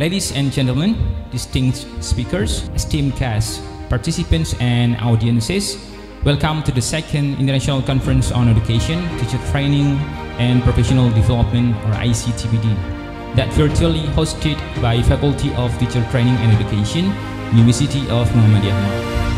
Ladies and gentlemen, distinguished speakers, esteemed guests, participants, and audiences, welcome to the second International Conference on Education, Teacher Training, and Professional Development, or ICTPD, that virtually hosted by Faculty of Teacher Training and Education, University of Muhammadiyah.